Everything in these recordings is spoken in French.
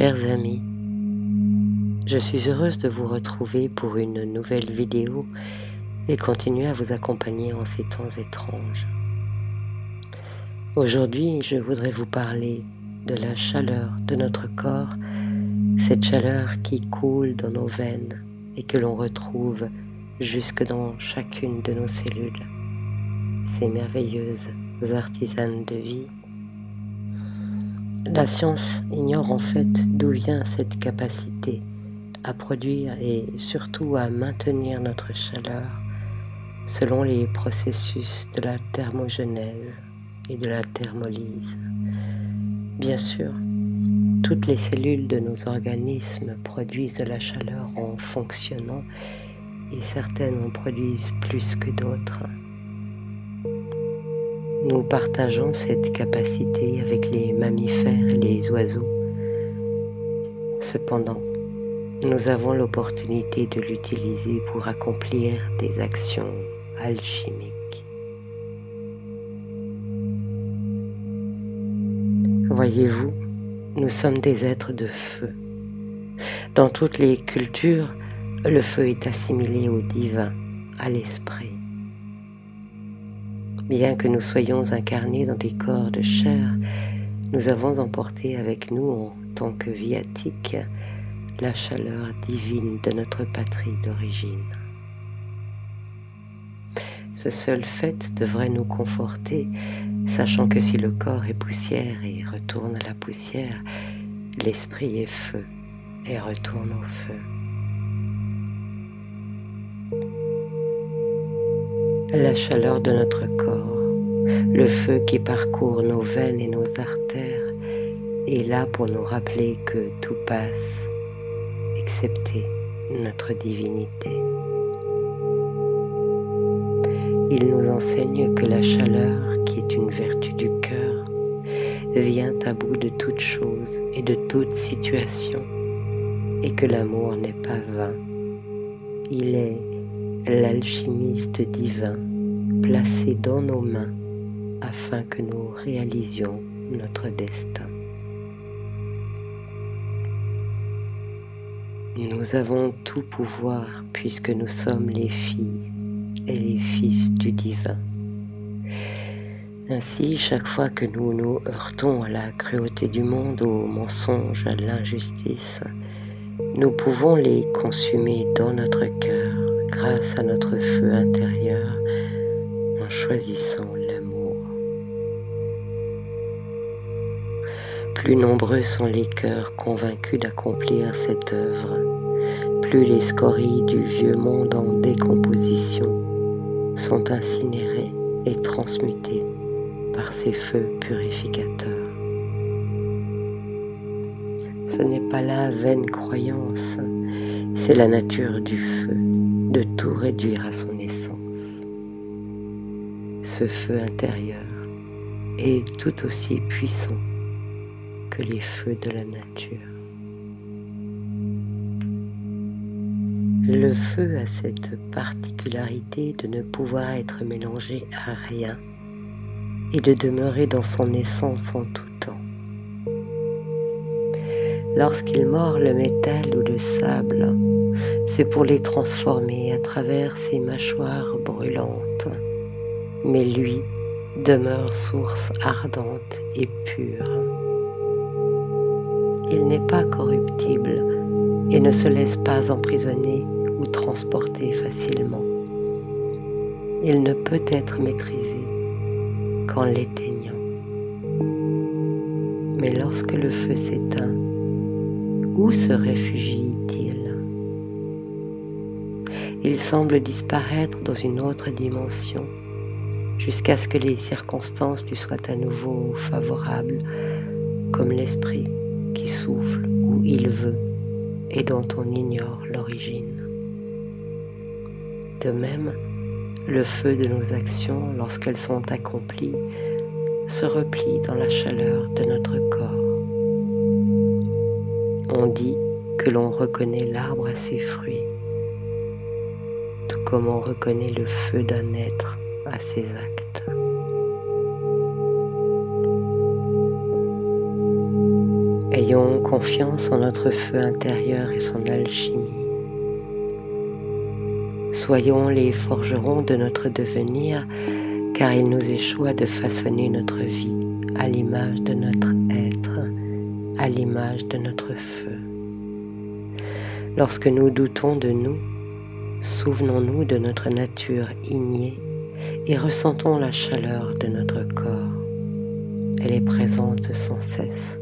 Chers amis, je suis heureuse de vous retrouver pour une nouvelle vidéo et continuer à vous accompagner en ces temps étranges. Aujourd'hui, je voudrais vous parler de la chaleur de notre corps, cette chaleur qui coule dans nos veines et que l'on retrouve jusque dans chacune de nos cellules, ces merveilleuses artisanes de vie la science ignore en fait d'où vient cette capacité à produire et surtout à maintenir notre chaleur selon les processus de la thermogenèse et de la thermolyse. Bien sûr, toutes les cellules de nos organismes produisent de la chaleur en fonctionnant et certaines en produisent plus que d'autres. Nous partageons cette capacité avec les mammifères et les oiseaux. Cependant, nous avons l'opportunité de l'utiliser pour accomplir des actions alchimiques. Voyez-vous, nous sommes des êtres de feu. Dans toutes les cultures, le feu est assimilé au divin, à l'esprit. Bien que nous soyons incarnés dans des corps de chair, nous avons emporté avec nous en tant que viatique la chaleur divine de notre patrie d'origine. Ce seul fait devrait nous conforter, sachant que si le corps est poussière et retourne à la poussière, l'esprit est feu et retourne au feu. La chaleur de notre corps, le feu qui parcourt nos veines et nos artères est là pour nous rappeler que tout passe, excepté notre divinité. Il nous enseigne que la chaleur, qui est une vertu du cœur, vient à bout de toute chose et de toute situation, et que l'amour n'est pas vain. Il est l'alchimiste divin placé dans nos mains afin que nous réalisions notre destin. Nous avons tout pouvoir puisque nous sommes les filles et les fils du divin. Ainsi, chaque fois que nous nous heurtons à la cruauté du monde, au mensonge, à l'injustice, nous pouvons les consumer dans notre cœur grâce à notre feu intérieur en choisissant l'amour. Plus nombreux sont les cœurs convaincus d'accomplir cette œuvre, plus les scories du vieux monde en décomposition sont incinérées et transmutées par ces feux purificateurs. Ce n'est pas la vaine croyance, c'est la nature du feu de tout réduire à son essence. Ce feu intérieur est tout aussi puissant que les feux de la nature. Le feu a cette particularité de ne pouvoir être mélangé à rien et de demeurer dans son essence en tout temps. Lorsqu'il mord le métal ou le sable, c'est pour les transformer à travers ses mâchoires brûlantes. Mais lui demeure source ardente et pure. Il n'est pas corruptible et ne se laisse pas emprisonner ou transporter facilement. Il ne peut être maîtrisé qu'en l'éteignant. Mais lorsque le feu s'éteint, où se réfugie-t-il? Il semble disparaître dans une autre dimension jusqu'à ce que les circonstances lui soient à nouveau favorables, comme l'esprit qui souffle où il veut et dont on ignore l'origine. De même, le feu de nos actions, lorsqu'elles sont accomplies, se replie dans la chaleur de notre corps. On dit que l'on reconnaît l'arbre à ses fruits, comme on reconnaît le feu d'un être à ses actes. Ayons confiance en notre feu intérieur et son alchimie. Soyons les forgerons de notre devenir, car il nous échoit de façonner notre vie à l'image de notre être, à l'image de notre feu. Lorsque nous doutons de nous, souvenons-nous de notre nature ignée et ressentons la chaleur de notre corps. Elle est présente sans cesse,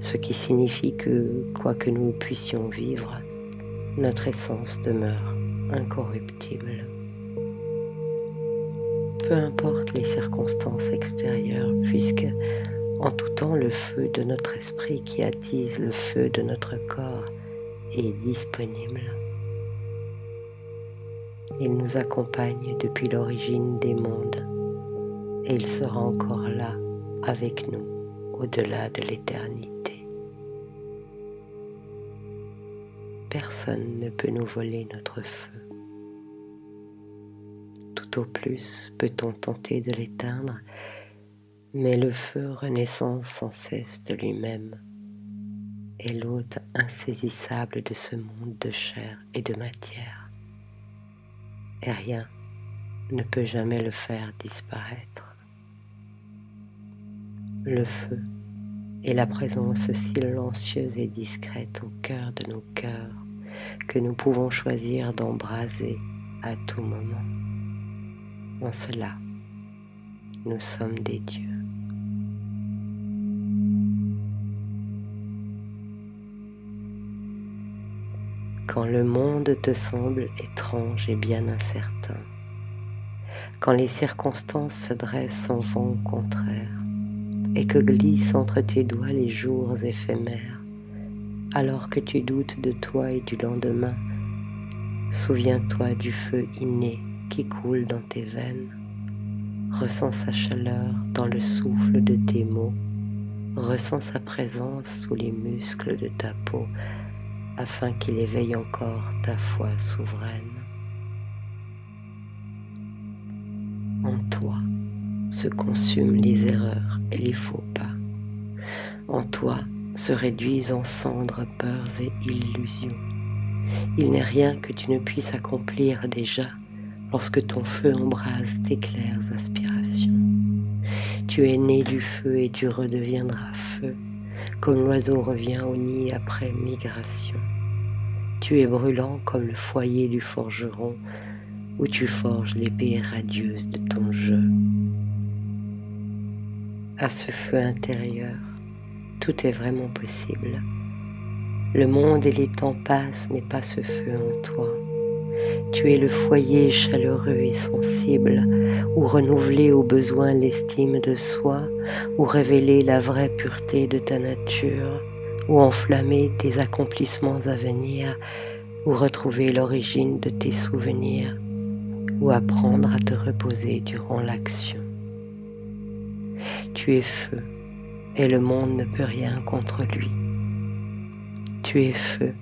ce qui signifie que, quoi que nous puissions vivre, notre essence demeure incorruptible. Peu importe les circonstances extérieures, puisque en tout temps le feu de notre esprit qui attise le feu de notre corps est disponible. Il nous accompagne depuis l'origine des mondes et il sera encore là avec nous au-delà de l'éternité. Personne ne peut nous voler notre feu. Tout au plus peut-on tenter de l'éteindre, mais le feu renaissant sans cesse de lui-même est l'hôte insaisissable de ce monde de chair et de matière. Rien ne peut jamais le faire disparaître. Le feu est la présence silencieuse et discrète au cœur de nos cœurs que nous pouvons choisir d'embraser à tout moment. En cela, nous sommes des dieux. Quand le monde te semble étrange et bien incertain, quand les circonstances se dressent en vent contraire et que glissent entre tes doigts les jours éphémères, alors que tu doutes de toi et du lendemain, souviens-toi du feu inné qui coule dans tes veines, ressens sa chaleur dans le souffle de tes mots, ressens sa présence sous les muscles de ta peau, afin qu'il éveille encore ta foi souveraine. En toi se consument les erreurs et les faux pas. En toi se réduisent en cendres peurs et illusions. Il n'est rien que tu ne puisses accomplir déjà lorsque ton feu embrase tes claires aspirations. Tu es né du feu et tu redeviendras feu comme l'oiseau revient au nid après migration. Tu es brûlant comme le foyer du forgeron où tu forges l'épée radieuse de ton jeu. À ce feu intérieur, tout est vraiment possible. Le monde et les temps passent, mais pas ce feu en toi. Tu es le foyer chaleureux et sensible, où renouveler au besoin l'estime de soi, où révéler la vraie pureté de ta nature, où enflammer tes accomplissements à venir, où retrouver l'origine de tes souvenirs, ou apprendre à te reposer durant l'action. Tu es feu, et le monde ne peut rien contre lui. Tu es feu,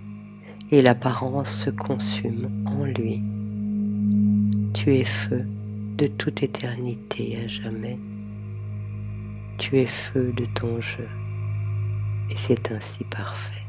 et l'apparence se consume en lui. Tu es feu de toute éternité à jamais. Tu es feu de ton jeu, et c'est ainsi parfait.